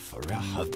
for a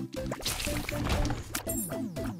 Thank you.